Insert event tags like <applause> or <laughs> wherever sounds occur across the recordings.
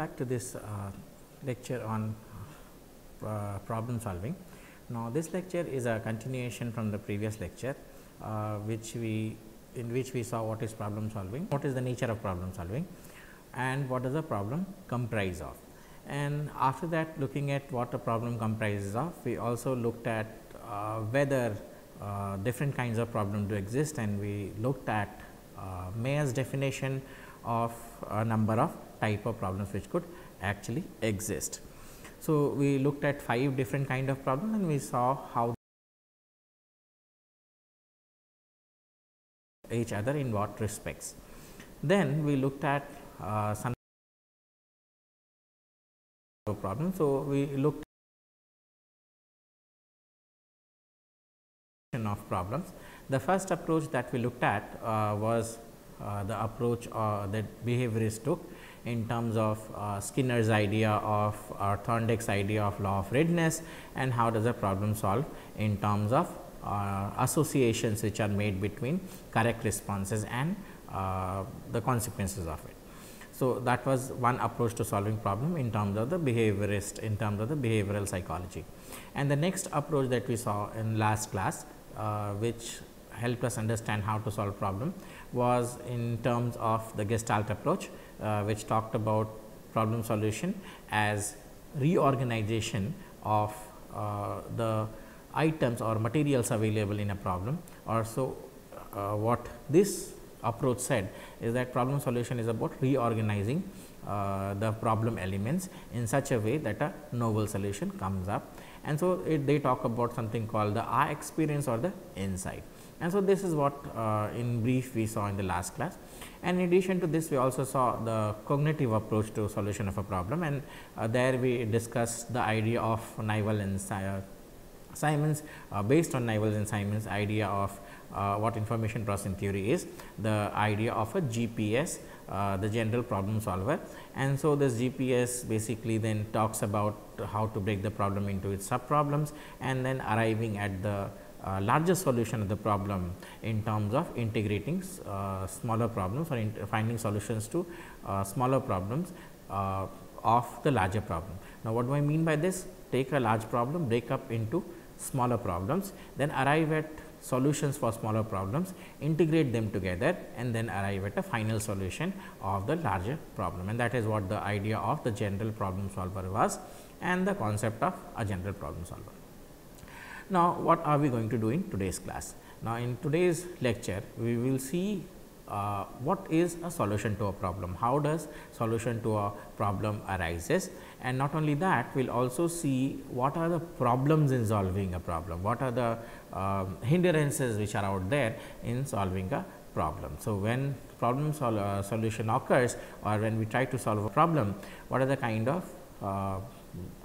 Back to this uh, lecture on uh, problem solving. Now this lecture is a continuation from the previous lecture uh, which we in which we saw what is problem solving, what is the nature of problem solving and what does the problem comprise of. And after that looking at what a problem comprises of, we also looked at uh, whether uh, different kinds of problem do exist and we looked at uh, Mayer's definition of a number of type of problems which could actually exist. So, we looked at five different kind of problems and we saw how each other in what respects. Then we looked at uh, some problem. So, we looked of problems. The first approach that we looked at uh, was uh, the approach uh, that behaviorists took in terms of uh, Skinner's idea of or Thorndike's idea of law of readiness and how does a problem solve in terms of uh, associations which are made between correct responses and uh, the consequences of it. So, that was one approach to solving problem in terms of the behaviorist in terms of the behavioral psychology. And the next approach that we saw in last class uh, which helped us understand how to solve problem was in terms of the Gestalt approach, uh, which talked about problem solution as reorganization of uh, the items or materials available in a problem. Or so uh, what this approach said is that problem solution is about reorganizing uh, the problem elements in such a way that a novel solution comes up. And so it, they talk about something called the I experience or the insight. And so, this is what uh, in brief we saw in the last class and in addition to this we also saw the cognitive approach to solution of a problem and uh, there we discussed the idea of Newell and uh, Simons uh, based on Newell and Simons idea of uh, what information processing theory is, the idea of a GPS, uh, the general problem solver. And so, this GPS basically then talks about how to break the problem into its sub problems and then arriving at the uh, larger solution of the problem in terms of integrating uh, smaller problems or finding solutions to uh, smaller problems uh, of the larger problem. Now, what do I mean by this? Take a large problem, break up into smaller problems, then arrive at solutions for smaller problems, integrate them together and then arrive at a final solution of the larger problem and that is what the idea of the general problem solver was and the concept of a general problem solver. Now, what are we going to do in today's class? Now, in today's lecture, we will see uh, what is a solution to a problem, how does solution to a problem arises and not only that we will also see what are the problems in solving a problem, what are the uh, hindrances which are out there in solving a problem. So, when problem sol uh, solution occurs or when we try to solve a problem, what are the kind of uh,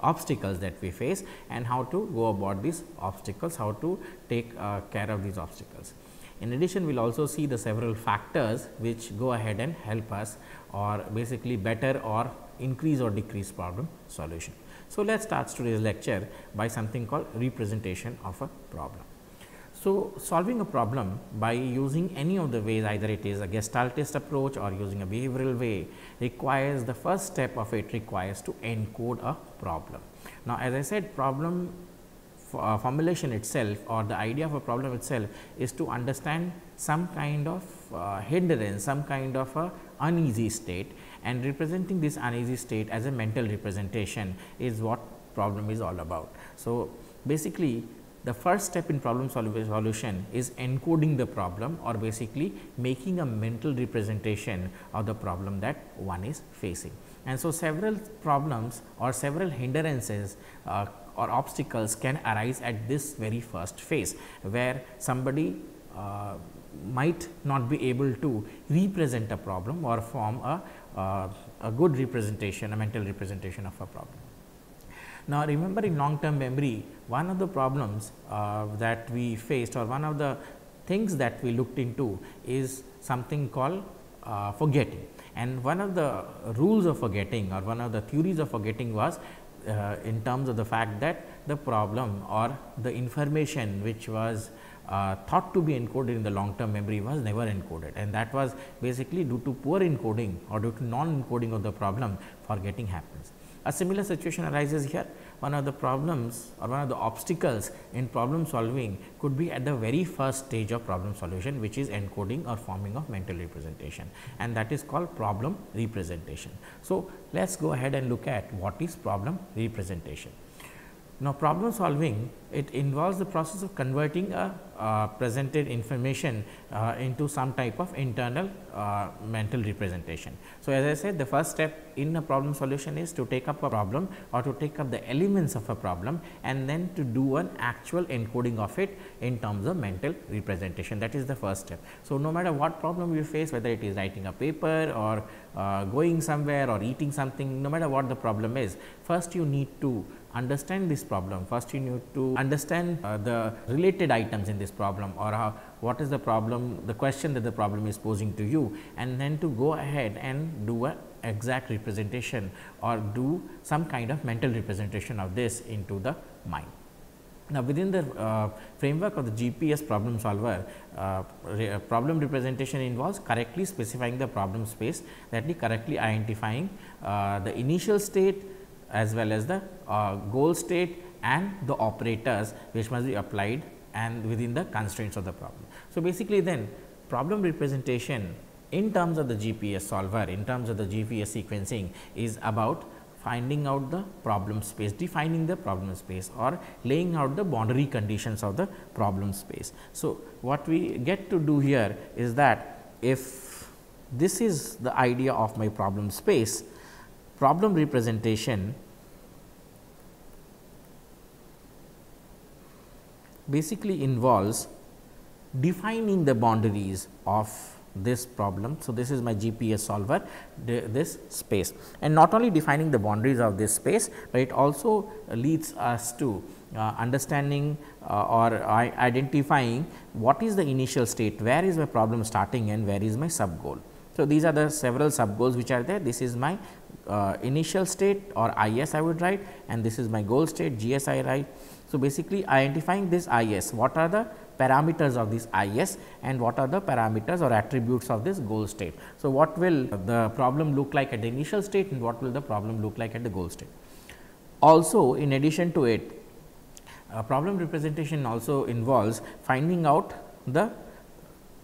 obstacles that we face and how to go about these obstacles, how to take uh, care of these obstacles. In addition, we will also see the several factors which go ahead and help us or basically better or increase or decrease problem solution. So, let us start today's lecture by something called representation of a problem. So, solving a problem by using any of the ways either it is a gestaltist approach or using a behavioral way requires the first step of it requires to encode a problem. Now, as I said problem uh, formulation itself or the idea of a problem itself is to understand some kind of uh, hindrance, some kind of a uneasy state and representing this uneasy state as a mental representation is what problem is all about. So, basically the first step in problem solution is encoding the problem or basically making a mental representation of the problem that one is facing. And so, several problems or several hindrances uh, or obstacles can arise at this very first phase, where somebody uh, might not be able to represent a problem or form a, uh, a good representation, a mental representation of a problem. Now, remember in long term memory, one of the problems uh, that we faced or one of the things that we looked into is something called uh, forgetting. And one of the rules of forgetting or one of the theories of forgetting was uh, in terms of the fact that the problem or the information which was uh, thought to be encoded in the long term memory was never encoded and that was basically due to poor encoding or due to non encoding of the problem forgetting happens. A similar situation arises here. One of the problems or one of the obstacles in problem solving could be at the very first stage of problem solution, which is encoding or forming of mental representation and that is called problem representation. So, let us go ahead and look at what is problem representation. Now, problem solving it involves the process of converting a uh, presented information uh, into some type of internal uh, mental representation. So, as I said the first step in a problem solution is to take up a problem or to take up the elements of a problem and then to do an actual encoding of it in terms of mental representation that is the first step. So, no matter what problem you face whether it is writing a paper or uh, going somewhere or eating something no matter what the problem is first you need to understand this problem first you need to understand uh, the related items in this problem or how, what is the problem the question that the problem is posing to you and then to go ahead and do a exact representation or do some kind of mental representation of this into the mind. Now, within the uh, framework of the GPS problem solver, uh, re uh, problem representation involves correctly specifying the problem space that is correctly identifying uh, the initial state, as well as the uh, goal state and the operators which must be applied and within the constraints of the problem. So, basically then problem representation in terms of the GPS solver, in terms of the GPS sequencing is about finding out the problem space, defining the problem space or laying out the boundary conditions of the problem space. So, what we get to do here is that if this is the idea of my problem space, problem representation basically involves defining the boundaries of this problem. So, this is my GPS solver this space and not only defining the boundaries of this space, but it also leads us to uh, understanding uh, or identifying what is the initial state, where is my problem starting and where is my sub goal. So, these are the several sub goals which are there. This is my uh, initial state or IS I would write and this is my goal state GS I write. So, basically identifying this IS, what are the parameters of this IS and what are the parameters or attributes of this goal state. So, what will the problem look like at the initial state and what will the problem look like at the goal state. Also in addition to it, problem representation also involves finding out the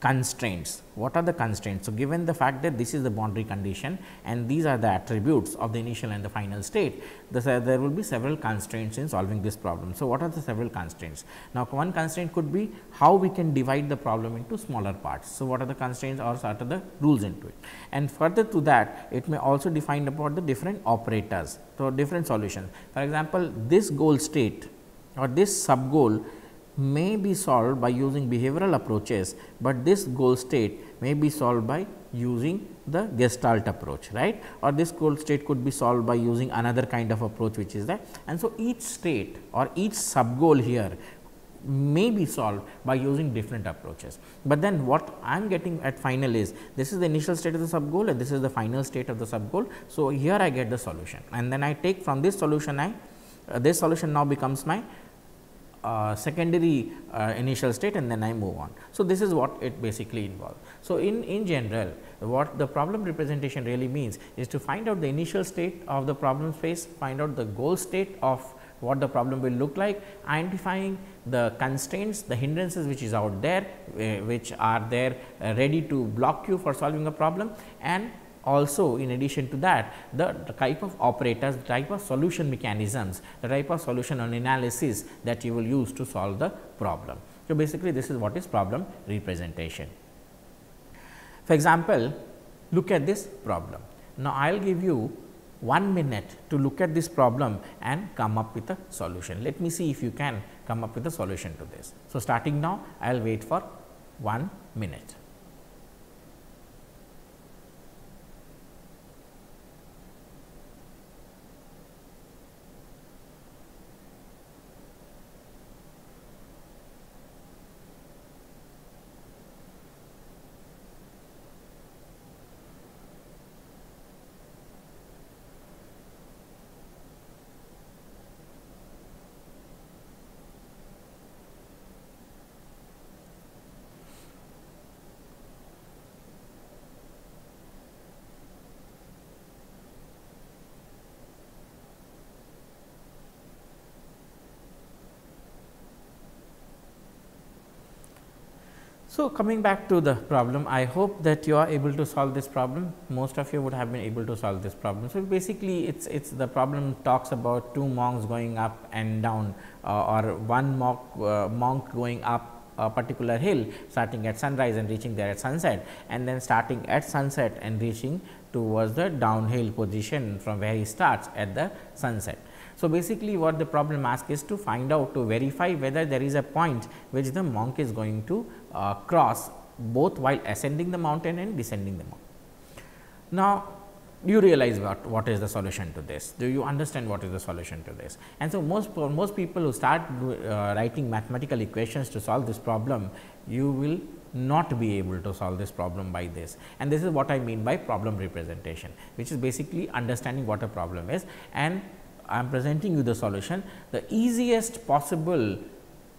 constraints. What are the constraints? So, given the fact that this is the boundary condition and these are the attributes of the initial and the final state, this, uh, there will be several constraints in solving this problem. So, what are the several constraints? Now, one constraint could be how we can divide the problem into smaller parts. So, what are the constraints or what are the rules into it? And further to that, it may also define about the different operators. So, different solutions. For example, this goal state or this sub goal may be solved by using behavioral approaches, but this goal state may be solved by using the gestalt approach right or this goal state could be solved by using another kind of approach which is that and so each state or each sub goal here may be solved by using different approaches. But then what I am getting at final is this is the initial state of the sub goal and this is the final state of the sub goal. So, here I get the solution and then I take from this solution I uh, this solution now becomes my uh, secondary uh, initial state and then I move on. So, this is what it basically involves. So, in, in general what the problem representation really means is to find out the initial state of the problem space, find out the goal state of what the problem will look like, identifying the constraints, the hindrances which is out there, uh, which are there uh, ready to block you for solving a problem and also in addition to that the, type of operators, the type of solution mechanisms, the type of solution and analysis that you will use to solve the problem. So, basically this is what is problem representation. For example, look at this problem. Now, I will give you 1 minute to look at this problem and come up with a solution. Let me see if you can come up with a solution to this. So, starting now I will wait for 1 minute. So, coming back to the problem, I hope that you are able to solve this problem. Most of you would have been able to solve this problem. So, basically it's it's the problem talks about two monks going up and down uh, or one monk, uh, monk going up a particular hill starting at sunrise and reaching there at sunset and then starting at sunset and reaching towards the downhill position from where he starts at the sunset. So, basically what the problem asks is to find out to verify whether there is a point which the monk is going to uh, cross both while ascending the mountain and descending the mountain. Now, you realize what, what is the solution to this? Do you understand what is the solution to this? And so, most most people who start uh, writing mathematical equations to solve this problem, you will not be able to solve this problem by this. And this is what I mean by problem representation, which is basically understanding what a problem is and I am presenting you the solution. The easiest possible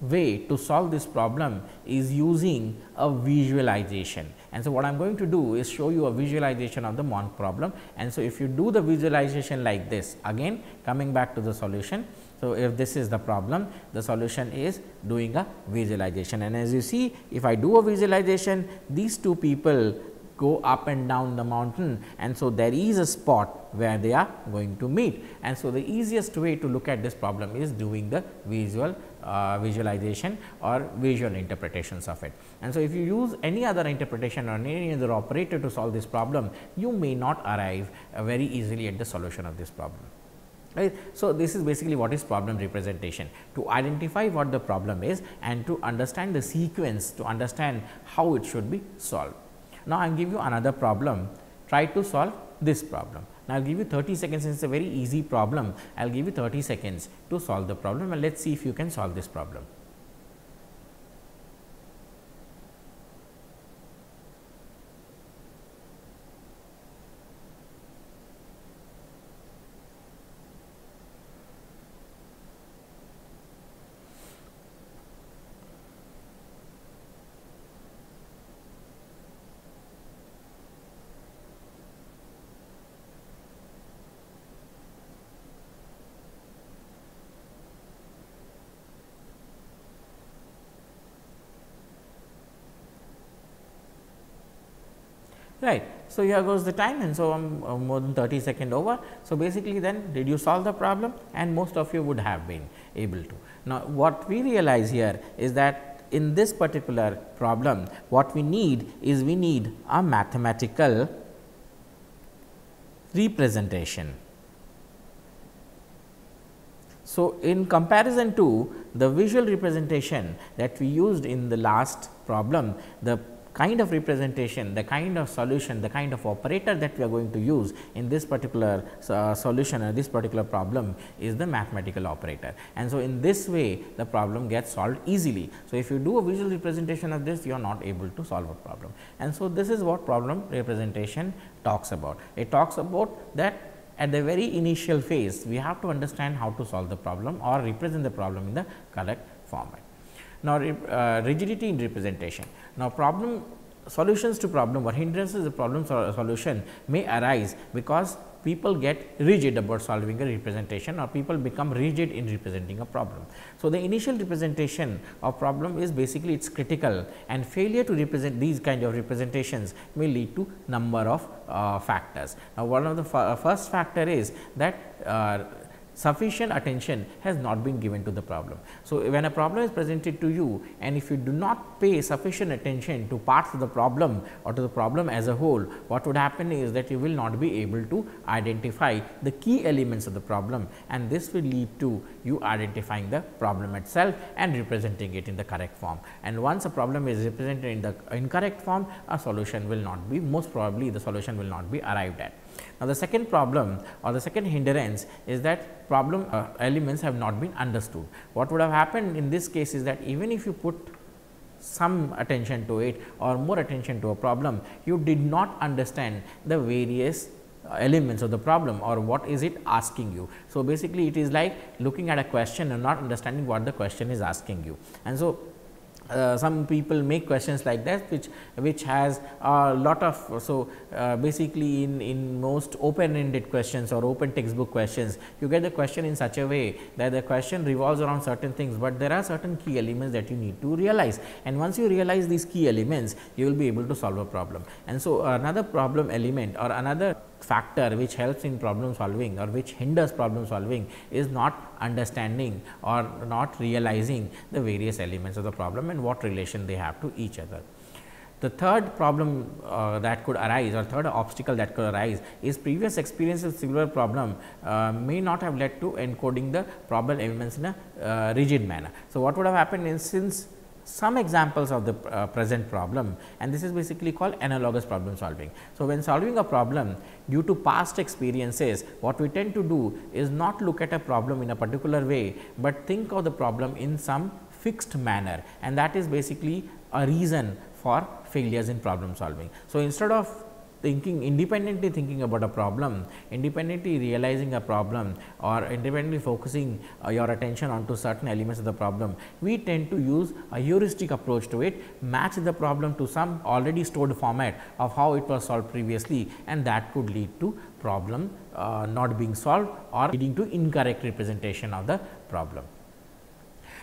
way to solve this problem is using a visualization. And so, what I am going to do is show you a visualization of the monk problem. And so, if you do the visualization like this again coming back to the solution. So, if this is the problem the solution is doing a visualization and as you see if I do a visualization these two people go up and down the mountain and so there is a spot where they are going to meet and so the easiest way to look at this problem is doing the visual uh, visualization or visual interpretations of it. And so, if you use any other interpretation or any other operator to solve this problem, you may not arrive uh, very easily at the solution of this problem. Right. So, this is basically what is problem representation to identify what the problem is and to understand the sequence to understand how it should be solved. Now, I will give you another problem, try to solve this problem. Now, I will give you 30 seconds it is a very easy problem, I will give you 30 seconds to solve the problem and let us see if you can solve this problem. right. So, here goes the time and so um, uh, more than 30 second over. So, basically then did you solve the problem and most of you would have been able to. Now, what we realize here is that in this particular problem what we need is we need a mathematical representation. So, in comparison to the visual representation that we used in the last problem, the kind of representation, the kind of solution, the kind of operator that we are going to use in this particular uh, solution or this particular problem is the mathematical operator. And so, in this way the problem gets solved easily. So, if you do a visual representation of this you are not able to solve a problem. And so, this is what problem representation talks about. It talks about that at the very initial phase we have to understand how to solve the problem or represent the problem in the correct format. Now, uh, rigidity in representation. Now, problem solutions to problem or hindrances to problem solution may arise because people get rigid about solving a representation or people become rigid in representing a problem. So, the initial representation of problem is basically it is critical and failure to represent these kind of representations may lead to number of uh, factors. Now, one of the first factor is that uh, sufficient attention has not been given to the problem. So, when a problem is presented to you and if you do not pay sufficient attention to parts of the problem or to the problem as a whole, what would happen is that you will not be able to identify the key elements of the problem and this will lead to you identifying the problem itself and representing it in the correct form. And once a problem is represented in the incorrect form, a solution will not be most probably the solution will not be arrived at. Now, the second problem or the second hindrance is that problem uh, elements have not been understood. What would have happened in this case is that even if you put some attention to it or more attention to a problem, you did not understand the various uh, elements of the problem or what is it asking you. So, basically it is like looking at a question and not understanding what the question is asking you. And so, uh, some people make questions like that which which has a lot of so uh, basically in in most open ended questions or open textbook questions you get the question in such a way that the question revolves around certain things, but there are certain key elements that you need to realize. And once you realize these key elements you will be able to solve a problem. And so another problem element or another factor which helps in problem solving or which hinders problem solving is not understanding or not realizing the various elements of the problem and what relation they have to each other. The third problem uh, that could arise or third obstacle that could arise is previous experience with similar problem uh, may not have led to encoding the problem elements in a uh, rigid manner. So, what would have happened is since some examples of the uh, present problem and this is basically called analogous problem solving. So, when solving a problem due to past experiences what we tend to do is not look at a problem in a particular way, but think of the problem in some fixed manner and that is basically a reason for failures in problem solving. So, instead of thinking independently thinking about a problem, independently realizing a problem or independently focusing uh, your attention onto certain elements of the problem, we tend to use a heuristic approach to it, match the problem to some already stored format of how it was solved previously and that could lead to problem uh, not being solved or leading to incorrect representation of the problem.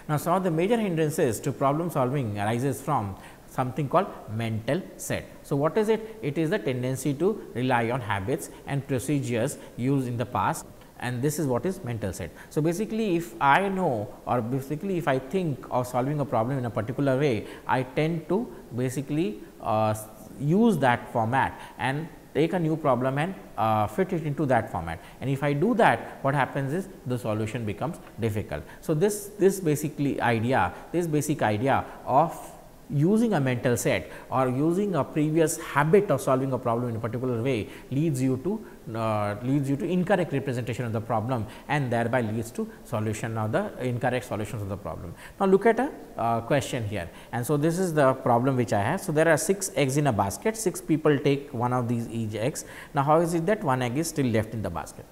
Now, some of the major hindrances to problem solving arises from something called mental set. So, what is it? It is the tendency to rely on habits and procedures used in the past and this is what is mental set. So, basically if I know or basically if I think of solving a problem in a particular way, I tend to basically uh, use that format and take a new problem and uh, fit it into that format and if I do that what happens is the solution becomes difficult. So, this this basically idea this basic idea of using a mental set or using a previous habit of solving a problem in a particular way leads you to uh, leads you to incorrect representation of the problem and thereby leads to solution of the incorrect solutions of the problem. Now, look at a uh, question here and so this is the problem which I have. So, there are 6 eggs in a basket, 6 people take one of these each eggs. Now, how is it that one egg is still left in the basket?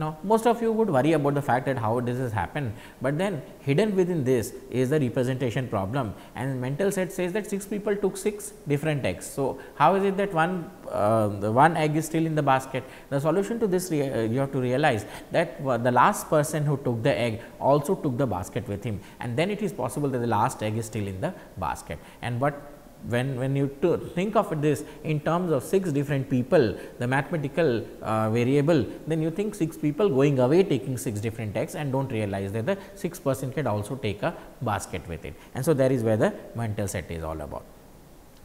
Now, most of you would worry about the fact that how this has happened, but then hidden within this is the representation problem and mental set says that 6 people took 6 different eggs. So, how is it that one uh, the one egg is still in the basket? The solution to this uh, you have to realize that the last person who took the egg also took the basket with him and then it is possible that the last egg is still in the basket and what when, when you think of this in terms of 6 different people the mathematical uh, variable then you think 6 people going away taking 6 different eggs and do not realize that the 6 person can also take a basket with it and so there is where the mental set is all about.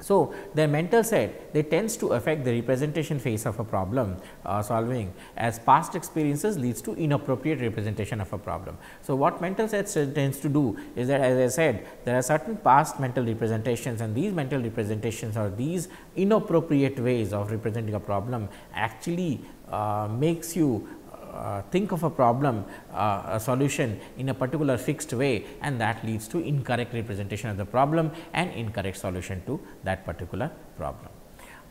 So, their mental set they tends to affect the representation phase of a problem uh, solving as past experiences leads to inappropriate representation of a problem. So, what mental set tends to do is that as I said there are certain past mental representations and these mental representations or these inappropriate ways of representing a problem actually uh, makes you uh, think of a problem, uh, a solution in a particular fixed way and that leads to incorrect representation of the problem and incorrect solution to that particular problem.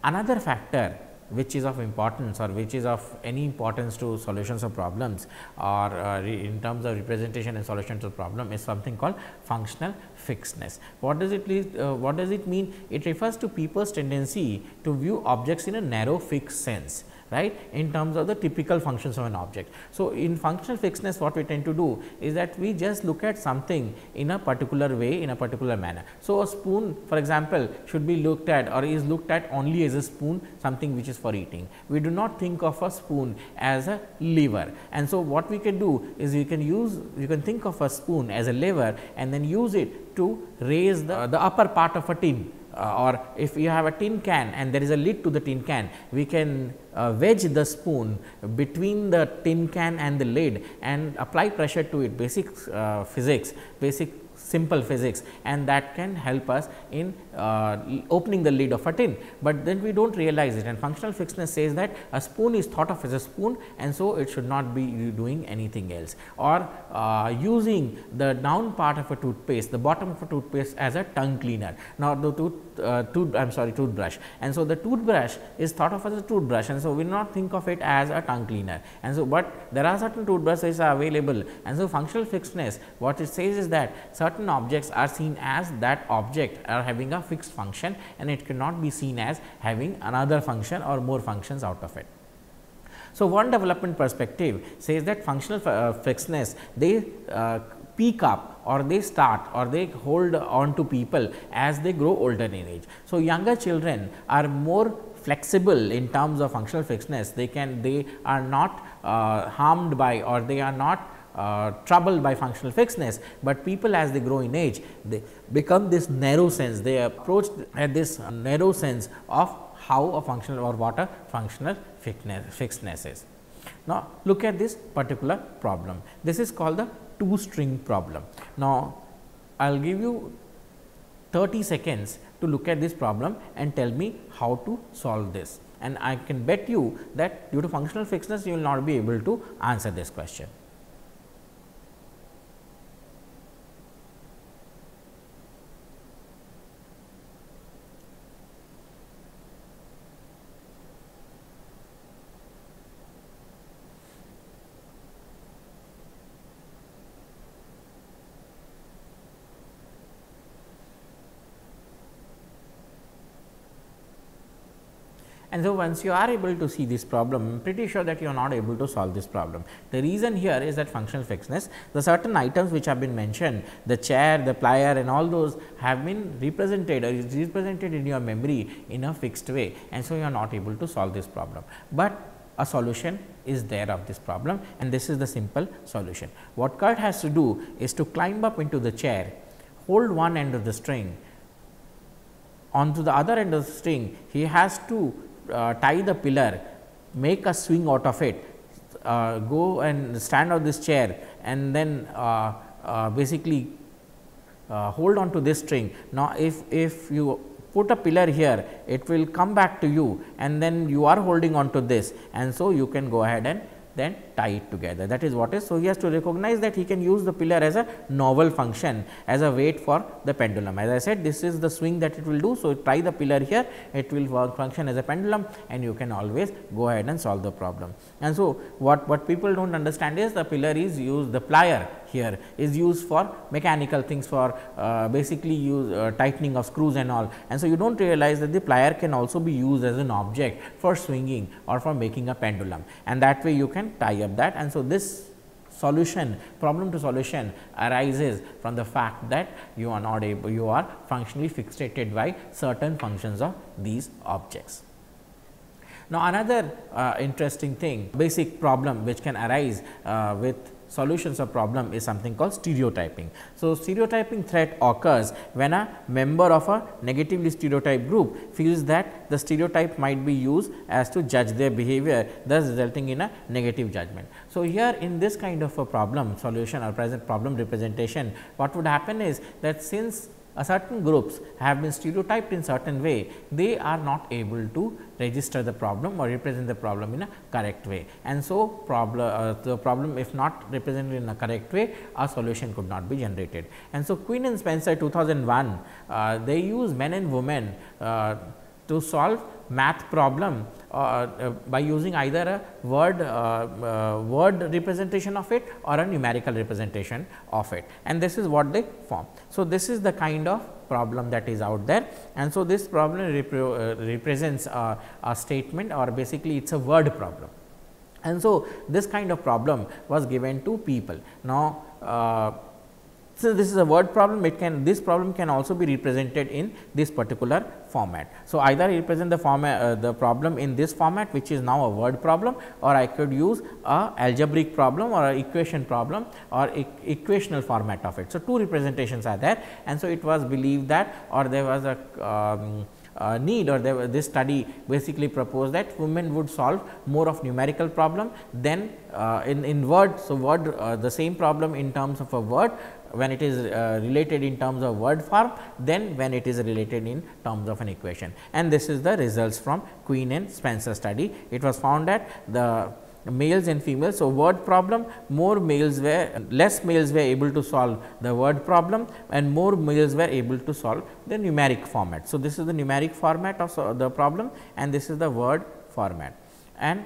Another factor which is of importance or which is of any importance to solutions of problems or uh, in terms of representation and solutions of problem is something called functional fixedness. What does it uh, what does it mean? It refers to people's tendency to view objects in a narrow fixed sense right in terms of the typical functions of an object. So, in functional fixedness what we tend to do is that we just look at something in a particular way in a particular manner. So, a spoon for example, should be looked at or is looked at only as a spoon something which is for eating. We do not think of a spoon as a lever and so what we can do is you can use you can think of a spoon as a lever and then use it to raise the, the upper part of a tin uh, or if you have a tin can and there is a lid to the tin can, we can uh, wedge the spoon between the tin can and the lid and apply pressure to it. Basic uh, physics, basic simple physics and that can help us in uh, opening the lid of a tin, but then we do not realize it and functional fixedness says that a spoon is thought of as a spoon and so it should not be doing anything else. Or uh, using the down part of a toothpaste, the bottom of a toothpaste as a tongue cleaner. Now, the tooth, uh, tooth I am sorry toothbrush. And so the toothbrush is thought of as a toothbrush and so we not think of it as a tongue cleaner. And so, but there are certain toothbrushes available. And so functional fixedness what it says is that certain objects are seen as that object are having a fixed function and it cannot be seen as having another function or more functions out of it. So, one development perspective says that functional uh, fixedness they uh, peak up or they start or they hold on to people as they grow older in age. So, younger children are more flexible in terms of functional fixedness they can they are not uh, harmed by or they are not uh, troubled by functional fixedness, but people as they grow in age they become this narrow sense they approach at this narrow sense of how a functional or what a functional fixedness is. Now, look at this particular problem this is called the two string problem. Now, I will give you 30 seconds to look at this problem and tell me how to solve this and I can bet you that due to functional fixedness you will not be able to answer this question. And so, once you are able to see this problem, I am pretty sure that you are not able to solve this problem. The reason here is that functional fixedness, the certain items which have been mentioned, the chair, the plier and all those have been represented or is represented in your memory in a fixed way and so you are not able to solve this problem. But a solution is there of this problem and this is the simple solution. What Kurt has to do is to climb up into the chair, hold one end of the string, onto the other end of the string he has to uh, tie the pillar, make a swing out of it, uh, go and stand on this chair and then uh, uh basically uh, hold on to this string. Now, if, if you put a pillar here, it will come back to you and then you are holding on to this and so you can go ahead and then tie it together that is what is. So, he has to recognize that he can use the pillar as a novel function as a weight for the pendulum. As I said this is the swing that it will do. So, tie the pillar here it will work function as a pendulum and you can always go ahead and solve the problem. And so, what, what people do not understand is the pillar is used the plier here is used for mechanical things for uh, basically use uh, tightening of screws and all. And so, you do not realize that the plier can also be used as an object for swinging or for making a pendulum and that way you can tie up that. And so, this solution problem to solution arises from the fact that you are not able you are functionally fixated by certain functions of these objects. Now, another uh, interesting thing basic problem which can arise uh, with solutions of problem is something called stereotyping. So, stereotyping threat occurs when a member of a negatively stereotyped group feels that the stereotype might be used as to judge their behavior thus resulting in a negative judgment. So, here in this kind of a problem solution or present problem representation what would happen is that since certain groups have been stereotyped in certain way, they are not able to register the problem or represent the problem in a correct way. And so, problem uh, the problem if not represented in a correct way, a solution could not be generated. And so, Quinn and Spencer 2001, uh, they use men and women uh, to solve math problem uh, uh, by using either a word uh, uh, word representation of it or a numerical representation of it and this is what they form. So, this is the kind of problem that is out there and so this problem uh, represents a, a statement or basically it is a word problem. And so, this kind of problem was given to people. Now, uh, so, this is a word problem it can this problem can also be represented in this particular format. So, either represent the format uh, the problem in this format which is now a word problem or I could use a algebraic problem or a equation problem or e equational format of it. So, two representations are there and so it was believed that or there was a um, uh, need or there, this study basically proposed that women would solve more of numerical problem than uh, in, in word. So, word uh, the same problem in terms of a word when it is uh, related in terms of word form then when it is related in terms of an equation and this is the results from Quinn and Spencer study. It was found that the males and females. So, word problem more males were less males were able to solve the word problem and more males were able to solve the numeric format. So, this is the numeric format of the problem and this is the word format and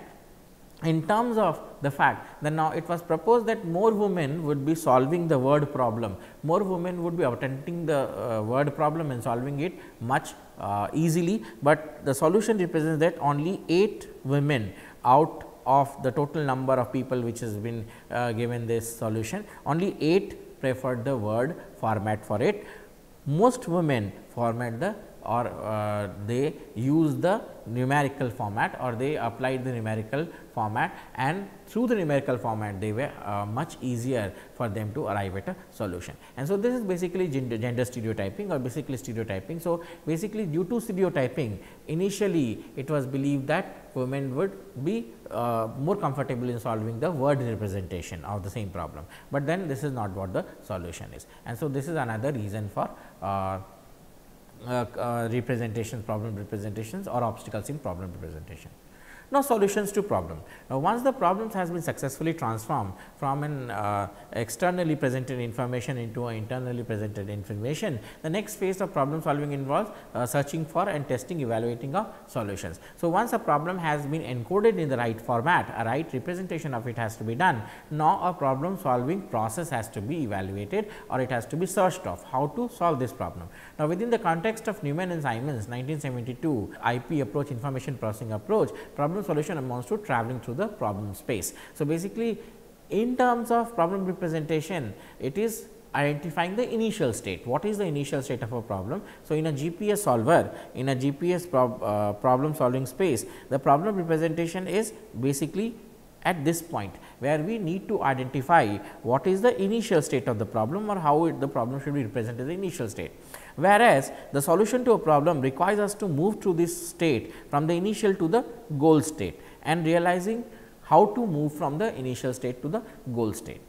in terms of the fact that now it was proposed that more women would be solving the word problem, more women would be attempting the uh, word problem and solving it much uh, easily, but the solution represents that only 8 women out of the total number of people which has been uh, given this solution, only 8 preferred the word format for it. Most women format the or uh, they use the numerical format or they applied the numerical format and through the numerical format they were uh, much easier for them to arrive at a solution. And so, this is basically gender, gender stereotyping or basically stereotyping. So, basically due to stereotyping initially it was believed that women would be uh, more comfortable in solving the word representation of the same problem, but then this is not what the solution is. And so, this is another reason for uh, Uh, uh, representations, problem representations or obstacles in problem representation. Now, solutions to problem. Now, once the problems has been successfully transformed from an uh, externally presented information into an internally presented information, the next phase of problem solving involves uh, searching for and testing evaluating of solutions. So, once a problem has been encoded in the right format, a right representation of it has to be done. Now, a problem solving process has to be evaluated or it has to be searched of how to solve this problem. Now, within the context of Newman and Simons 1972 IP approach information processing approach, problem problem solution amounts to traveling through the problem space. So, basically in terms of problem representation, it is identifying the initial state. What is the initial state of a problem? So, in a GPS solver, in a GPS prob, uh, problem solving space, the problem representation is basically at this point, where we need to identify what is the initial state of the problem or how it, the problem should be represented in the initial state whereas, the solution to a problem requires us to move through this state from the initial to the goal state and realizing how to move from the initial state to the goal state.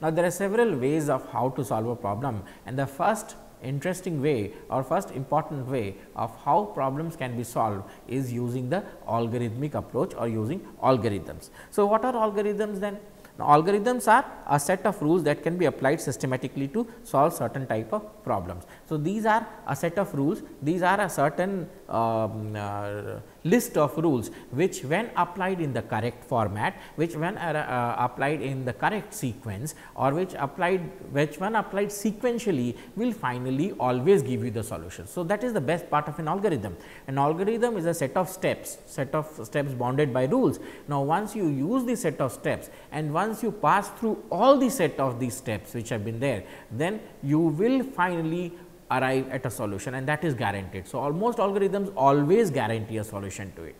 Now, there are several ways of how to solve a problem and the first interesting way or first important way of how problems can be solved is using the algorithmic approach or using algorithms. So, what are algorithms then? Now, algorithms are a set of rules that can be applied systematically to solve certain type of problems. So, these are a set of rules, these are a certain um, uh, list of rules which when applied in the correct format, which when uh, uh, applied in the correct sequence or which applied which when applied sequentially will finally always give you the solution. So, that is the best part of an algorithm. An algorithm is a set of steps, set of steps bounded by rules. Now, once you use the set of steps and once you pass through all the set of these steps which have been there, then you will finally arrive at a solution and that is guaranteed. So, almost algorithms always guarantee a solution to it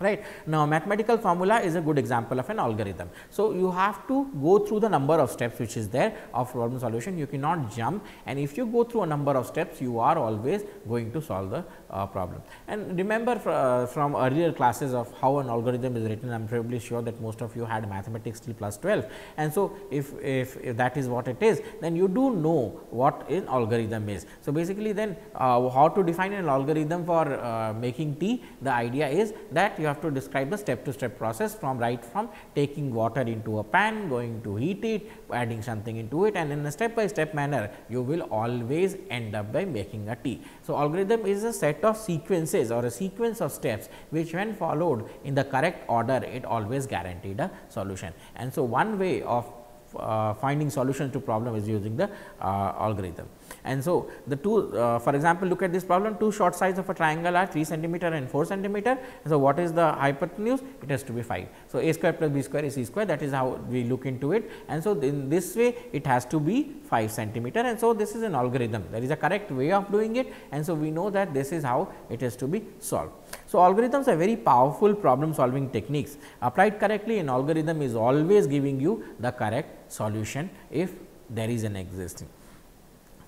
right. Now, mathematical formula is a good example of an algorithm. So, you have to go through the number of steps which is there of problem solution you cannot jump and if you go through a number of steps you are always going to solve the uh, problem. And remember fr uh, from earlier classes of how an algorithm is written I am probably sure that most of you had mathematics till plus 12 and so if, if, if that is what it is then you do know what an algorithm is. So, basically then uh, how to define an algorithm for uh, making tea the idea is that you have to describe the step to step process from right from taking water into a pan, going to heat it, adding something into it and in a step by step manner you will always end up by making a tea. So, algorithm is a set of sequences or a sequence of steps which when followed in the correct order it always guaranteed a solution. And so, one way of uh, finding solutions to problem is using the uh, algorithm. And so, the two uh, for example, look at this problem two short sides of a triangle are 3 centimeter and 4 centimeter. So, what is the hypotenuse? It has to be 5. So, a square plus b square is c square that is how we look into it and so in this way it has to be 5 centimeter and so this is an algorithm there is a correct way of doing it and so we know that this is how it has to be solved. So, algorithms are very powerful problem solving techniques applied correctly an algorithm is always giving you the correct solution if there is an existing.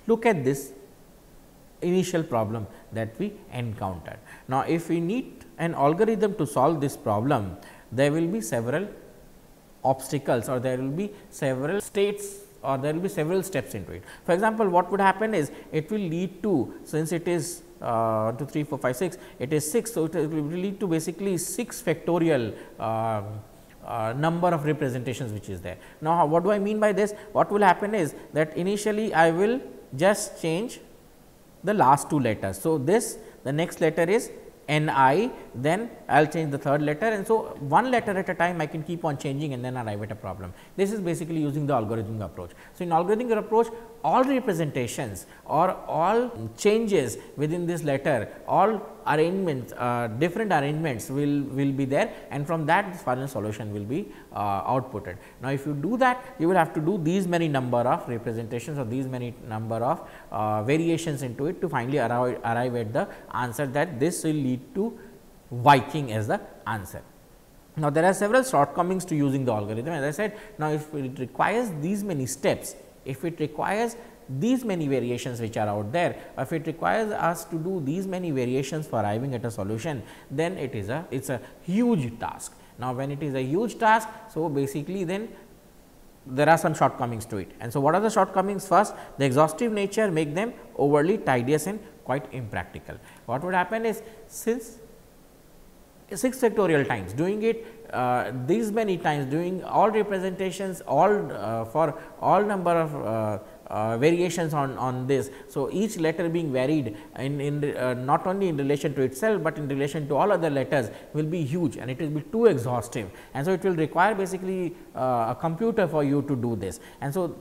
Look at this initial problem that we encountered. Now, if we need an algorithm to solve this problem, there will be several obstacles or there will be several states or there will be several steps into it. For example, what would happen is it will lead to since it is uh, 2, 3, 4, 5, 6, it is 6. So, it will lead to basically 6 factorial uh, uh, number of representations which is there. Now, what do I mean by this? What will happen is that initially I will just change the last two letters. So, this the next letter is n i then I will change the third letter and so one letter at a time I can keep on changing and then arrive at a problem. This is basically using the algorithmic approach. So, in algorithmic approach all representations or all changes within this letter all arrangements uh, different arrangements will will be there and from that this final solution will be uh, outputted. Now, if you do that you will have to do these many number of representations or these many number of uh, variations into it to finally arrive, arrive at the answer that this will lead to Viking as the answer. Now, there are several shortcomings to using the algorithm as I said. Now, if it requires these many steps, if it requires these many variations which are out there, if it requires us to do these many variations for arriving at a solution, then it is a it is a huge task. Now, when it is a huge task, so basically then there are some shortcomings to it. And so, what are the shortcomings? First, the exhaustive nature make them overly tedious and quite impractical. What would happen is since 6 factorial times doing it uh, these many times doing all representations all uh, for all number of uh, variations on, on this. So, each letter being varied in, in uh, not only in relation to itself, but in relation to all other letters will be huge and it will be too exhaustive. And so it will require basically uh, a computer for you to do this. And so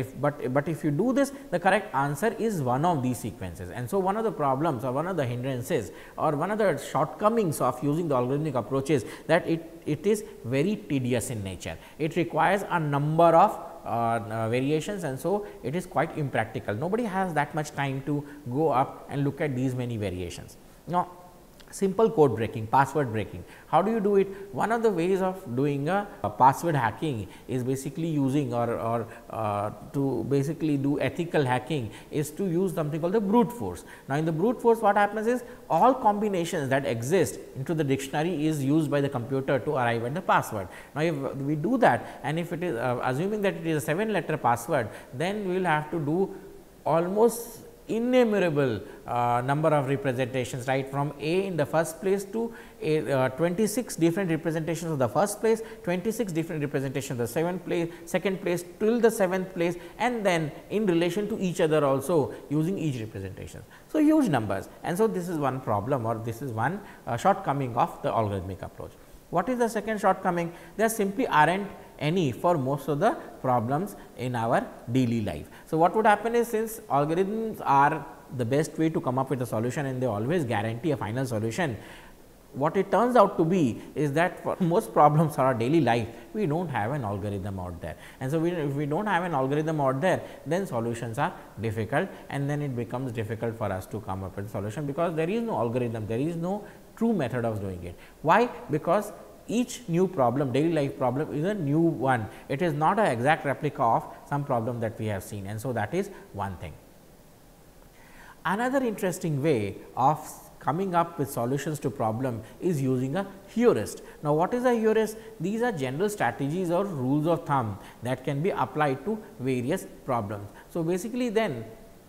if but but if you do this the correct answer is one of these sequences. And so one of the problems or one of the hindrances or one of the shortcomings of using the algorithmic approach is that it it is very tedious in nature. It requires a number of uh, variations and so it is quite impractical. Nobody has that much time to go up and look at these many variations. Now, simple code breaking, password breaking. How do you do it? One of the ways of doing a, a password hacking is basically using or, or uh, to basically do ethical hacking is to use something called the brute force. Now, in the brute force what happens is all combinations that exist into the dictionary is used by the computer to arrive at the password. Now, if we do that and if it is uh, assuming that it is a 7 letter password, then we will have to do almost innumerable uh, number of representations right from A in the first place to a, uh, 26 different representations of the first place, 26 different representations of the seventh place, second place till the seventh place and then in relation to each other also using each representation. So, huge numbers and so this is one problem or this is one uh, shortcoming of the algorithmic approach. What is the second shortcoming? There simply are not any for most of the problems in our daily life. So, what would happen is since algorithms are the best way to come up with a solution and they always guarantee a final solution, what it turns out to be is that for <laughs> most problems of our daily life, we do not have an algorithm out there. And so, we, if we do not have an algorithm out there, then solutions are difficult and then it becomes difficult for us to come up with a solution, because there is no algorithm, there is no true method of doing it. Why? Because each new problem daily life problem is a new one it is not an exact replica of some problem that we have seen and so that is one thing. Another interesting way of coming up with solutions to problem is using a heuristic. Now, what is a heuristic? These are general strategies or rules of thumb that can be applied to various problems. So, basically then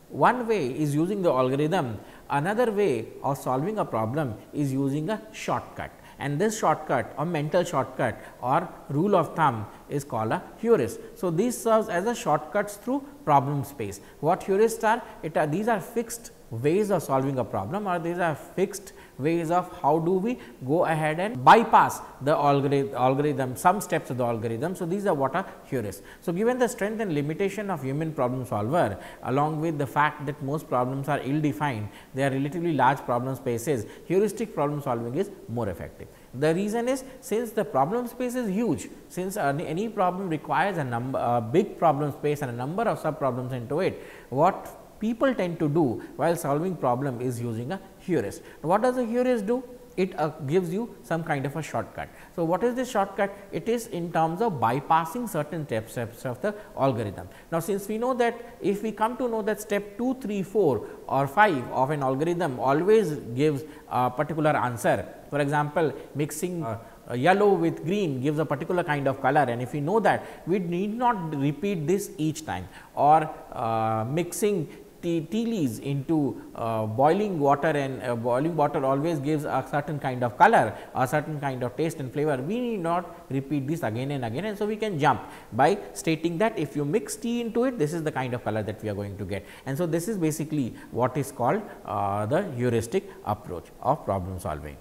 one way is using the algorithm, another way of solving a problem is using a shortcut and this shortcut or mental shortcut or rule of thumb is called a heuristic. So, this serves as a shortcuts through problem space. What heuristics are? It are these are fixed ways of solving a problem or these are fixed ways of how do we go ahead and bypass the algorithm, algorithm some steps of the algorithm. So, these are what are heuristics. So, given the strength and limitation of human problem solver along with the fact that most problems are ill defined, they are relatively large problem spaces, heuristic problem solving is more effective. The reason is since the problem space is huge, since any problem requires a number a big problem space and a number of sub problems into it, what people tend to do while solving problem is using a heuristic. What does a heuristic do? It uh, gives you some kind of a shortcut. So, what is this shortcut? It is in terms of bypassing certain steps, steps of the algorithm. Now, since we know that if we come to know that step 2, 3, 4 or 5 of an algorithm always gives a particular answer. For example, mixing uh, uh, yellow with green gives a particular kind of color and if we know that we need not repeat this each time or uh, mixing tea, leaves into uh, boiling water and uh, boiling water always gives a certain kind of color a certain kind of taste and flavor. We need not repeat this again and again and so we can jump by stating that if you mix tea into it this is the kind of color that we are going to get. And so this is basically what is called uh, the heuristic approach of problem solving.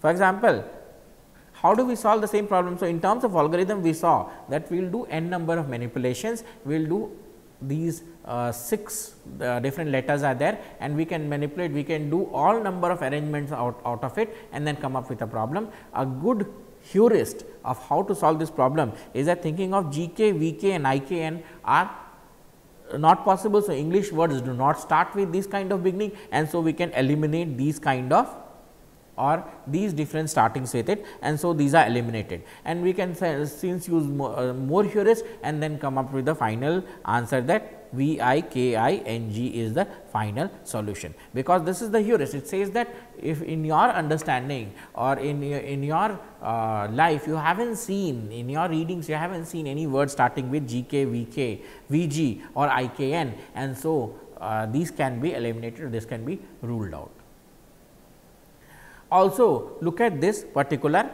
For example how do we solve the same problem? So, in terms of algorithm we saw that we will do n number of manipulations, we will do these uh, 6 uh, different letters are there and we can manipulate, we can do all number of arrangements out, out of it and then come up with a problem. A good heuristic of how to solve this problem is that thinking of GK, VK and IKN are not possible. So, English words do not start with this kind of beginning and so we can eliminate these kind of or these different startings with it and so these are eliminated. And we can say, since use more, uh, more and then come up with the final answer that V i k i n g is the final solution. Because this is the heuristic it says that if in your understanding or in your, in your uh, life you haven't seen in your readings you haven't seen any word starting with g k v k v g or i k n and so uh, these can be eliminated this can be ruled out also look at this particular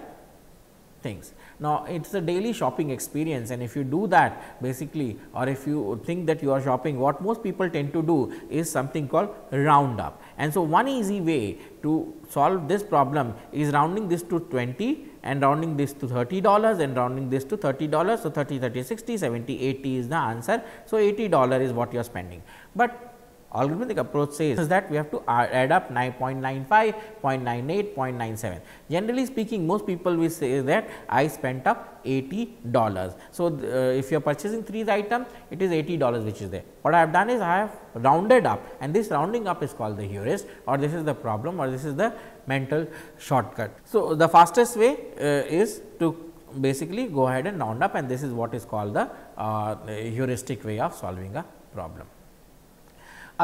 things. Now, it is a daily shopping experience and if you do that basically or if you think that you are shopping what most people tend to do is something called round up. And so, one easy way to solve this problem is rounding this to 20 and rounding this to 30 dollars and rounding this to 30 dollars. So, 30, 30, 60, 70, 80 is the answer. So, 80 dollar is what you are spending. But algorithmic approach says that we have to add up 9.95, 0.98, 0.97. Generally speaking, most people will say that I spent up 80 dollars. So, uh, if you are purchasing three item, it is 80 dollars which is there. What I have done is I have rounded up and this rounding up is called the heuristic or this is the problem or this is the mental shortcut. So, the fastest way uh, is to basically go ahead and round up and this is what is called the uh, heuristic way of solving a problem.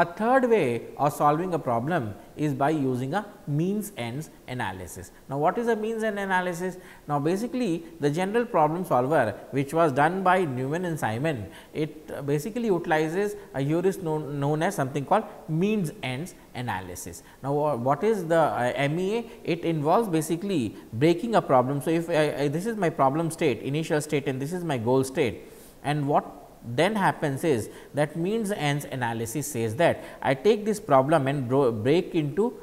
A third way of solving a problem is by using a means ends analysis. Now, what is a means end analysis? Now, basically the general problem solver which was done by Newell and Simon, it basically utilizes a heuristic known, known as something called means ends analysis. Now, what is the uh, MEA? It involves basically breaking a problem. So, if I, I, this is my problem state, initial state and this is my goal state and what then happens is that means ends analysis says that I take this problem and break into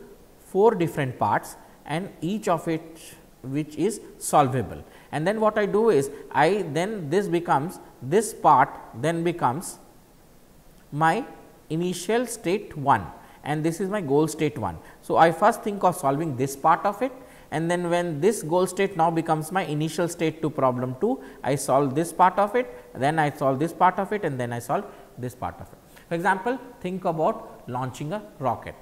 four different parts and each of it which is solvable. And then what I do is I then this becomes this part then becomes my initial state 1 and this is my goal state 1. So, I first think of solving this part of it and then when this goal state now becomes my initial state to problem 2, I solve this part of it, then I solve this part of it and then I solve this part of it. For example, think about launching a rocket.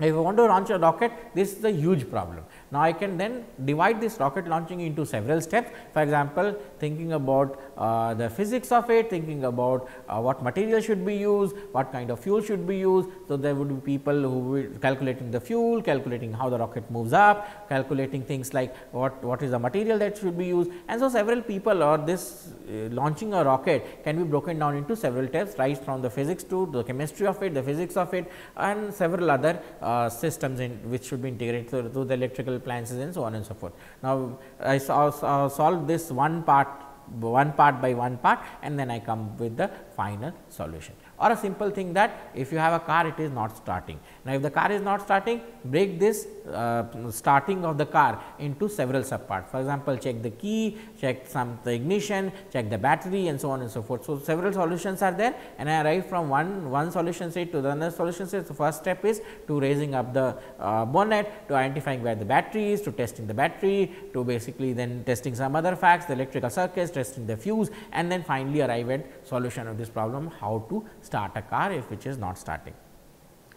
If I want to launch a rocket, this is a huge problem. Now, I can then divide this rocket launching into several steps. For example, thinking about uh, the physics of it, thinking about uh, what material should be used, what kind of fuel should be used. So, there would be people who will calculating the fuel, calculating how the rocket moves up, calculating things like what, what is the material that should be used. And so, several people or this launching a rocket can be broken down into several steps right from the physics to the chemistry of it, the physics of it and several other uh, systems in which should be integrated to, the electrical appliances and so on and so forth. Now, I saw, solve this one part one part by one part and then I come with the final solution or a simple thing that if you have a car it is not starting. Now, if the car is not starting break this uh, starting of the car into several sub parts. For example, check the key, check some the ignition, check the battery and so on and so forth. So, several solutions are there and I arrive from one, one solution state to the another solution state. The first step is to raising up the uh, bonnet, to identifying where the battery is, to testing the battery, to basically then testing some other facts, the electrical circuits, testing the fuse and then finally arrive at solution of this problem, how to start a car if which is not starting.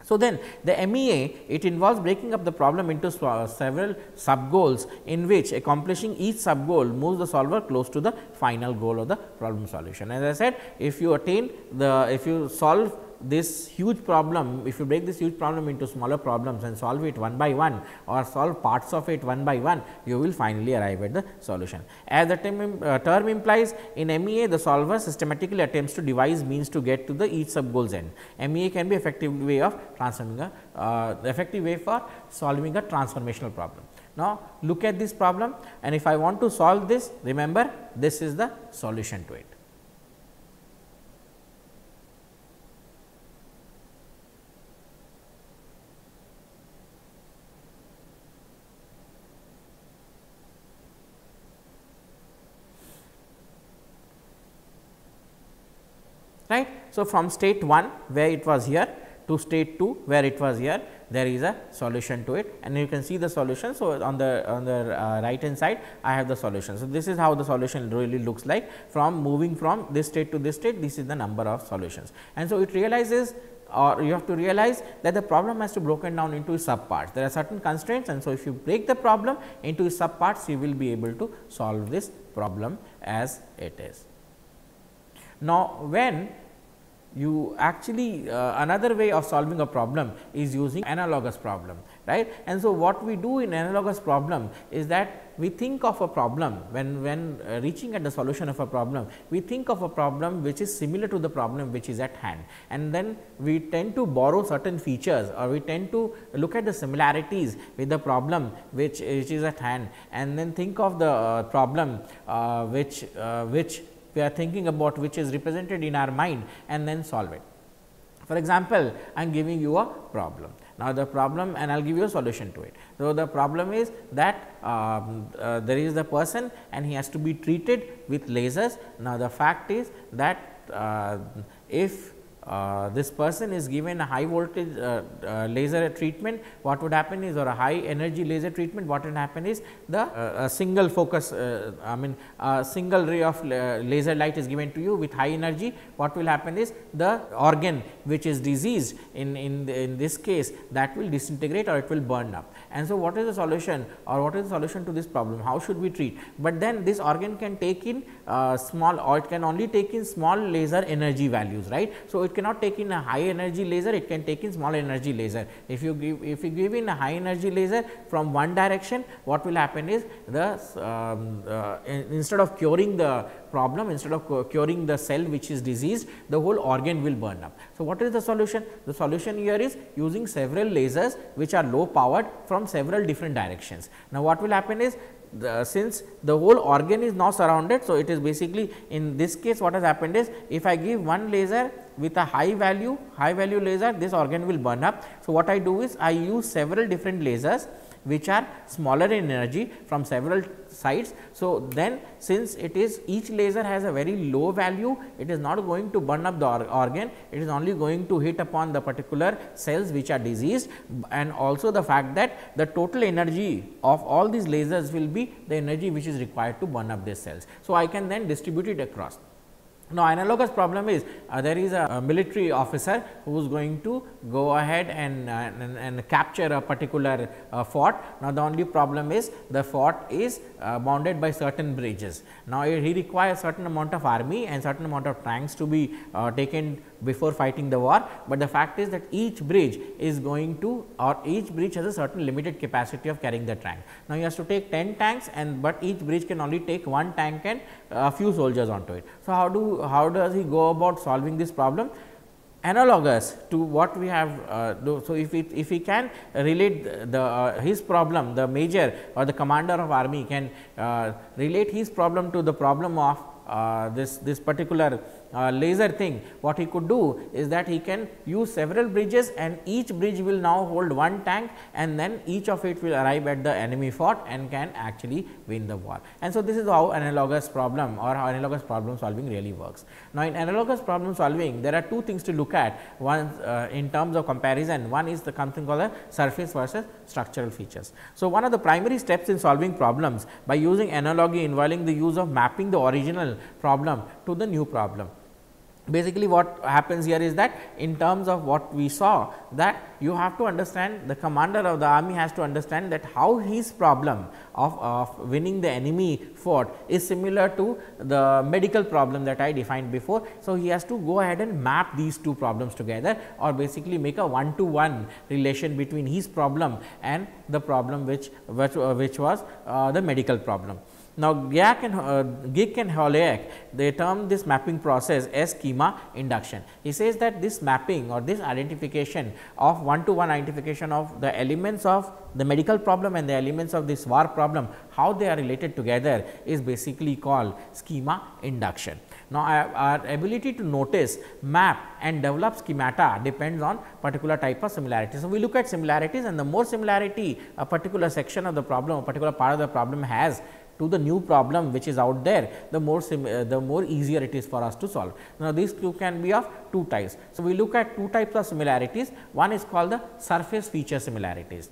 So, then the MEA it involves breaking up the problem into several sub goals in which accomplishing each sub goal moves the solver close to the final goal of the problem solution. As I said if you attain the if you solve this huge problem, if you break this huge problem into smaller problems and solve it one by one or solve parts of it one by one, you will finally arrive at the solution. As the term, uh, term implies in MEA, the solver systematically attempts to devise means to get to the each sub goal's end. MEA can be effective way of transforming a uh, effective way for solving a transformational problem. Now, look at this problem and if I want to solve this, remember this is the solution to it. right. So, from state 1 where it was here to state 2 where it was here there is a solution to it and you can see the solution. So, on the on the uh, right hand side I have the solution. So, this is how the solution really looks like from moving from this state to this state this is the number of solutions. And so, it realizes or you have to realize that the problem has to broken down into sub parts. There are certain constraints and so if you break the problem into sub parts you will be able to solve this problem as it is. Now, when you actually uh, another way of solving a problem is using analogous problem right? And so what we do in analogous problem is that we think of a problem when when uh, reaching at the solution of a problem we think of a problem which is similar to the problem which is at hand. And then we tend to borrow certain features or we tend to look at the similarities with the problem which which is at hand. And then think of the uh, problem uh, which uh, which we are thinking about which is represented in our mind and then solve it. For example, I am giving you a problem. Now, the problem and I will give you a solution to it. So, the problem is that um, uh, there is the person and he has to be treated with lasers. Now, the fact is that uh, if uh, this person is given a high voltage uh, uh, laser treatment, what would happen is or a high energy laser treatment, what would happen is the uh, single focus, uh, I mean a single ray of laser light is given to you with high energy, what will happen is the organ which is diseased in, in, the, in this case that will disintegrate or it will burn up. And so, what is the solution or what is the solution to this problem? How should we treat? But then this organ can take in small or it can only take in small laser energy values, right. So, it cannot take in a high energy laser, it can take in small energy laser. If you give if you give in a high energy laser from one direction, what will happen is the um, uh, instead of curing the problem, instead of curing the cell which is diseased, the whole organ will burn up. So, what is the solution? The solution here is using several lasers which are low powered from several different directions. Now, what will happen is the, since the whole organ is now surrounded. So, it is basically in this case what has happened is if I give one laser with a high value high value laser this organ will burn up. So, what I do is I use several different lasers which are smaller in energy from several sites. So, then since it is each laser has a very low value, it is not going to burn up the or organ, it is only going to hit upon the particular cells which are diseased and also the fact that the total energy of all these lasers will be the energy which is required to burn up these cells. So, I can then distribute it across. Now, analogous problem is uh, there is a, a, military officer who is going to go ahead and, uh, and, and, capture a particular uh, fort. Now, the only problem is the fort is uh, bounded by certain bridges. Now, he requires certain amount of army and certain amount of tanks to be uh, taken before fighting the war, but the fact is that each bridge is going to or each bridge has a certain limited capacity of carrying the tank. Now, he has to take 10 tanks and but each bridge can only take one tank and a few soldiers onto it. So, how do how does he go about solving this problem? analogous to what we have uh, do. So, if it, if he can relate the uh, his problem the major or the commander of army can uh, relate his problem to the problem of uh, this this particular laser thing what he could do is that he can use several bridges and each bridge will now hold one tank and then each of it will arrive at the enemy fort and can actually win the war. And so, this is how analogous problem or how analogous problem solving really works. Now, in analogous problem solving there are two things to look at one uh, in terms of comparison one is the something called a surface versus structural features. So, one of the primary steps in solving problems by using analogy involving the use of mapping the original problem to the new problem basically what happens here is that in terms of what we saw that you have to understand the commander of the army has to understand that how his problem of, of winning the enemy fort is similar to the medical problem that I defined before. So, he has to go ahead and map these two problems together or basically make a one to one relation between his problem and the problem which, which, uh, which was uh, the medical problem. Now, Gick and, uh, Gick and Holyoak they term this mapping process as schema induction. He says that this mapping or this identification of one to one identification of the elements of the medical problem and the elements of this war problem, how they are related together is basically called schema induction. Now, our ability to notice, map and develop schemata depends on particular type of similarity. So, we look at similarities and the more similarity a particular section of the problem, a particular part of the problem has to the new problem which is out there, the more uh, the more easier it is for us to solve. Now, these two can be of two types. So, we look at two types of similarities, one is called the surface feature similarities.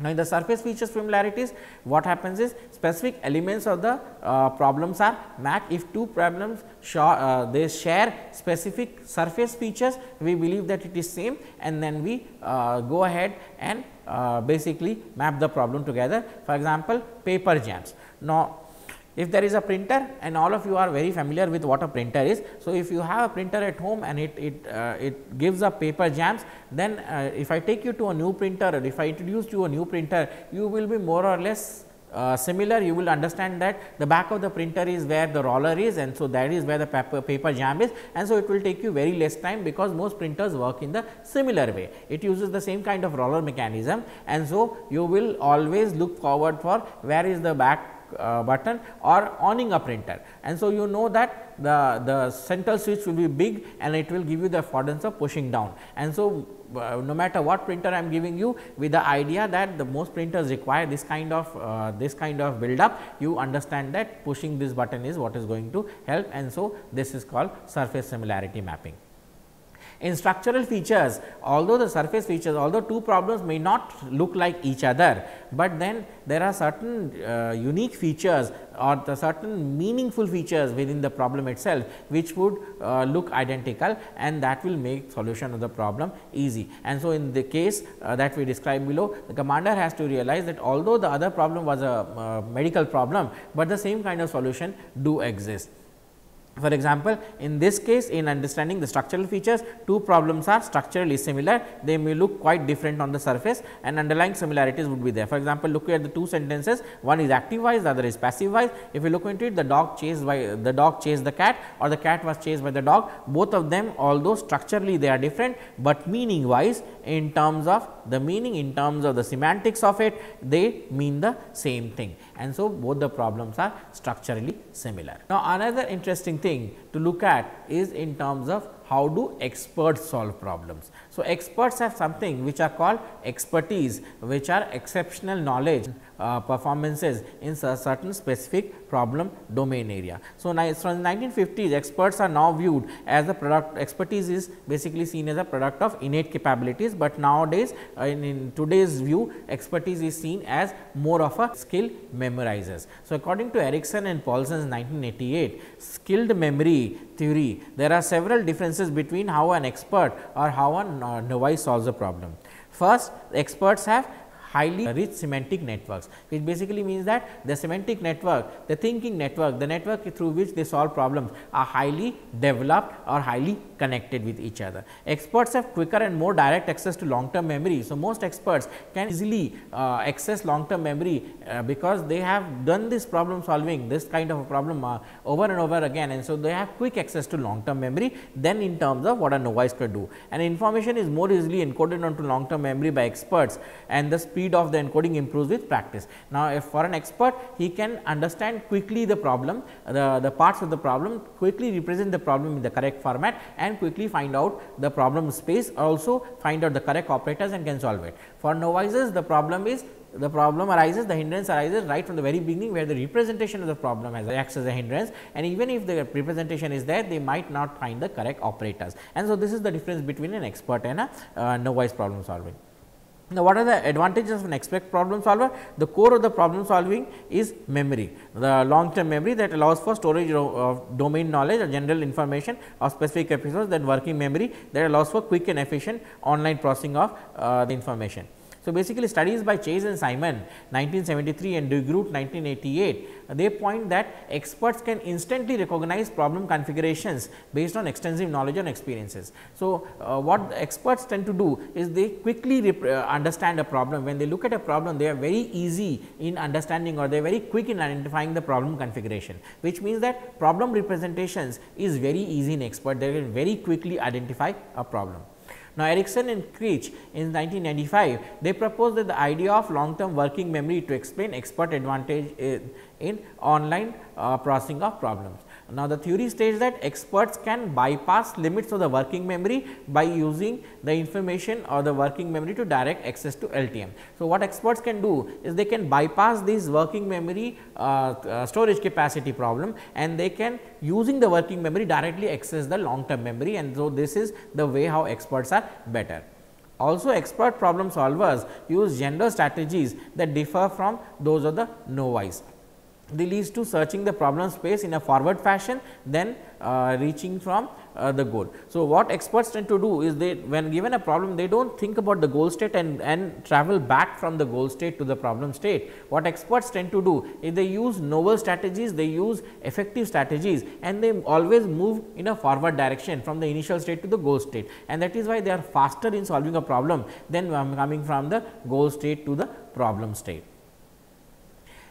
Now, in the surface feature similarities, what happens is specific elements of the uh, problems are matched. If two problems uh, they share specific surface features, we believe that it is same and then we uh, go ahead and uh, basically map the problem together. For example, paper jams. Now, if there is a printer and all of you are very familiar with what a printer is. So, if you have a printer at home and it it, uh, it gives up paper jams then uh, if I take you to a new printer or if I introduce you a new printer you will be more or less uh, similar you will understand that the back of the printer is where the roller is and so that is where the paper, paper jam is and so it will take you very less time because most printers work in the similar way. It uses the same kind of roller mechanism and so you will always look forward for where is the back uh, button or owning a printer. And so, you know that the, the central switch will be big and it will give you the affordance of pushing down. And so, uh, no matter what printer I am giving you with the idea that the most printers require this kind of uh, this kind of build up you understand that pushing this button is what is going to help and so this is called surface similarity mapping. In structural features, although the surface features, although two problems may not look like each other, but then there are certain uh, unique features or the certain meaningful features within the problem itself, which would uh, look identical and that will make solution of the problem easy. And so, in the case uh, that we described below, the commander has to realize that although the other problem was a uh, medical problem, but the same kind of solution do exist. For example, in this case in understanding the structural features two problems are structurally similar. They may look quite different on the surface and underlying similarities would be there. For example, look at the two sentences. One is active wise the other is passive wise if you look into it the dog chased by the dog chased the cat or the cat was chased by the dog both of them although structurally they are different, but meaning wise in terms of the meaning in terms of the semantics of it they mean the same thing and so both the problems are structurally similar. Now, another interesting thing to look at is in terms of how do experts solve problems. So, experts have something which are called expertise which are exceptional knowledge uh, performances in certain specific problem domain area. So, from the 1950s experts are now viewed as a product expertise is basically seen as a product of innate capabilities, but nowadays uh, in, in, today's view expertise is seen as more of a skill memorizers. So, according to Ericsson and Polson's 1988 skilled memory theory, there are several differences between how an expert or how a novice solves a problem. First, experts have highly rich semantic networks, which basically means that the semantic network, the thinking network, the network through which they solve problems are highly developed or highly connected with each other. Experts have quicker and more direct access to long term memory. So, most experts can easily uh, access long term memory uh, because they have done this problem solving this kind of a problem uh, over and over again and so they have quick access to long term memory then in terms of what a novice could do. And information is more easily encoded onto long term memory by experts and the speed of the encoding improves with practice. Now, if for an expert he can understand quickly the problem, the, the parts of the problem, quickly represent the problem in the correct format and quickly find out the problem space also find out the correct operators and can solve it. For novices the problem is the problem arises, the hindrance arises right from the very beginning where the representation of the problem has acts as a hindrance and even if the representation is there they might not find the correct operators. And so, this is the difference between an expert and a uh, novice problem solving. Now, what are the advantages of an expert problem solver? The core of the problem solving is memory, the long term memory that allows for storage of domain knowledge or general information of specific episodes then working memory that allows for quick and efficient online processing of uh, the information. So, basically studies by Chase and Simon 1973 and de Groot 1988, uh, they point that experts can instantly recognize problem configurations based on extensive knowledge and experiences. So, uh, what experts tend to do is they quickly uh, understand a problem. When they look at a problem, they are very easy in understanding or they are very quick in identifying the problem configuration, which means that problem representations is very easy in expert. They can very quickly identify a problem. Now, Ericsson and Kintsch in 1995, they proposed that the idea of long term working memory to explain expert advantage in, in online uh, processing of problems. Now, the theory states that experts can bypass limits of the working memory by using the information or the working memory to direct access to LTM. So, what experts can do is they can bypass this working memory uh, uh, storage capacity problem and they can using the working memory directly access the long term memory and so this is the way how experts are better. Also expert problem solvers use gender strategies that differ from those of the novice leads to searching the problem space in a forward fashion then uh, reaching from uh, the goal. So, what experts tend to do is they when given a problem they do not think about the goal state and, and travel back from the goal state to the problem state. What experts tend to do is they use novel strategies, they use effective strategies and they always move in a forward direction from the initial state to the goal state and that is why they are faster in solving a problem than coming from the goal state to the problem state.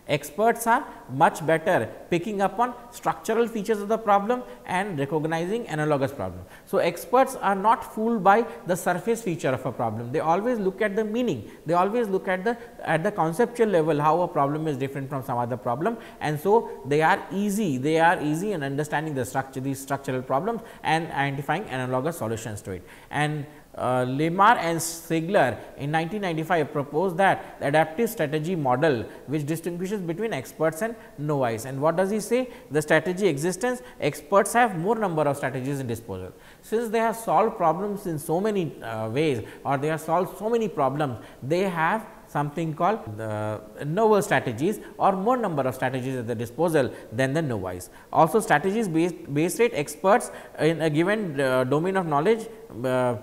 Experts are much better picking up on structural features of the problem and recognizing analogous problem. So, experts are not fooled by the surface feature of a problem, they always look at the meaning, they always look at the at the conceptual level how a problem is different from some other problem and so they are easy, they are easy in understanding the structure these structural problems and identifying analogous solutions to it. And uh, Lemaire and Siegler in 1995 proposed that the adaptive strategy model which distinguishes between experts and novice. And what does he say? The strategy existence experts have more number of strategies in disposal. Since they have solved problems in so many uh, ways or they have solved so many problems they have something called the novel strategies or more number of strategies at the disposal than the novice. Also strategies based base rate experts in a given uh, domain of knowledge uh,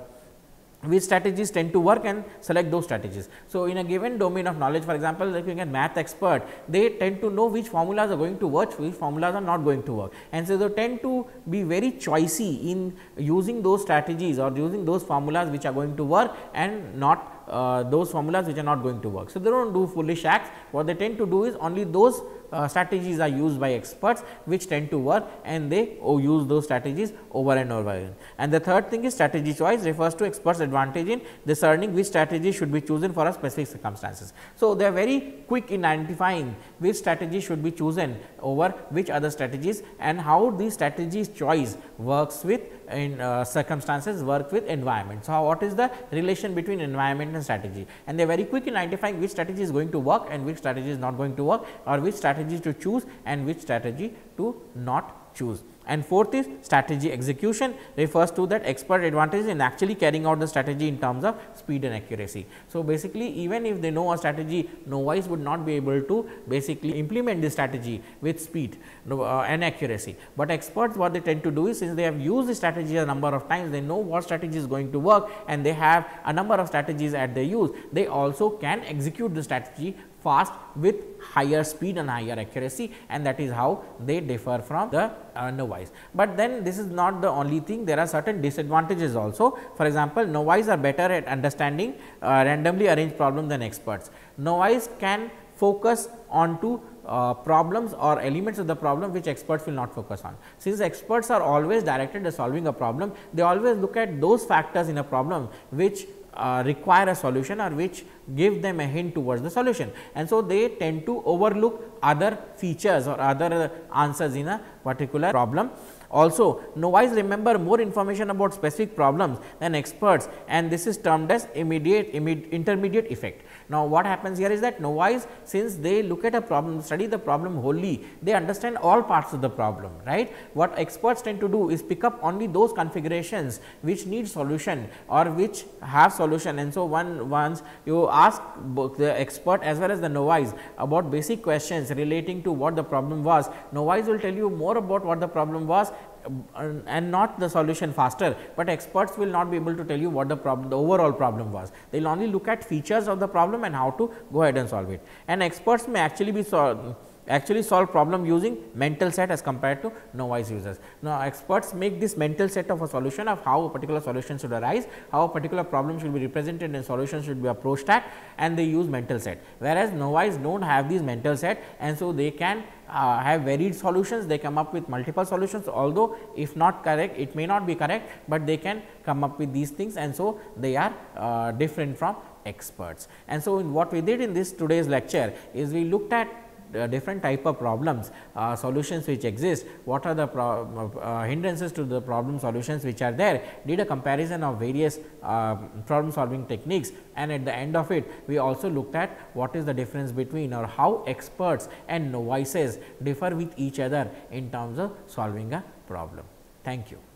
which strategies tend to work and select those strategies. So, in a given domain of knowledge for example, looking at math expert they tend to know which formulas are going to work which formulas are not going to work and so they tend to be very choicy in using those strategies or using those formulas which are going to work and not uh, those formulas which are not going to work. So, they do not do foolish acts what they tend to do is only those uh, strategies are used by experts which tend to work and they use those strategies over and over again. And the third thing is strategy choice refers to experts advantage in discerning which strategy should be chosen for a specific circumstances. So, they are very quick in identifying which strategy should be chosen over which other strategies and how these strategies choice works with in uh, circumstances work with environment. So, what is the relation between environment and strategy and they are very quick in identifying which strategy is going to work and which strategy is not going to work or which strategy to choose and which strategy to not choose. And fourth is strategy execution refers to that expert advantage in actually carrying out the strategy in terms of speed and accuracy. So, basically even if they know a strategy novice would not be able to basically implement this strategy with speed uh, and accuracy, but experts what they tend to do is since they have used the strategy a number of times they know what strategy is going to work and they have a number of strategies at their use they also can execute the strategy fast with higher speed and higher accuracy and that is how they differ from the uh, novice. But then this is not the only thing there are certain disadvantages also for example, novice are better at understanding uh, randomly arranged problem than experts. Novice can focus on to uh, problems or elements of the problem which experts will not focus on. Since experts are always directed at solving a problem, they always look at those factors in a problem which uh, require a solution or which give them a hint towards the solution. And so, they tend to overlook other features or other answers in a particular problem. Also, novice remember more information about specific problems than experts and this is termed as immediate, immediate intermediate effect. Now, what happens here is that novice since they look at a problem study the problem wholly they understand all parts of the problem right. What experts tend to do is pick up only those configurations which need solution or which have solution and so one once you ask both the expert as well as the novice about basic questions relating to what the problem was novice will tell you more about what the problem was and not the solution faster, but experts will not be able to tell you what the problem the overall problem was. They will only look at features of the problem and how to go ahead and solve it. And experts may actually be actually solve problem using mental set as compared to novice users. Now, experts make this mental set of a solution of how a particular solution should arise, how a particular problem should be represented and solution should be approached at and they use mental set. Whereas, novice do not have these mental set and so they can uh, have varied solutions, they come up with multiple solutions although if not correct it may not be correct, but they can come up with these things and so they are uh, different from experts. And so, in what we did in this today's lecture is we looked at different type of problems uh, solutions which exist, what are the uh, hindrances to the problem solutions which are there, did a comparison of various problem solving techniques and at the end of it we also looked at what is the difference between or how experts and novices differ with each other in terms of solving a problem. Thank you.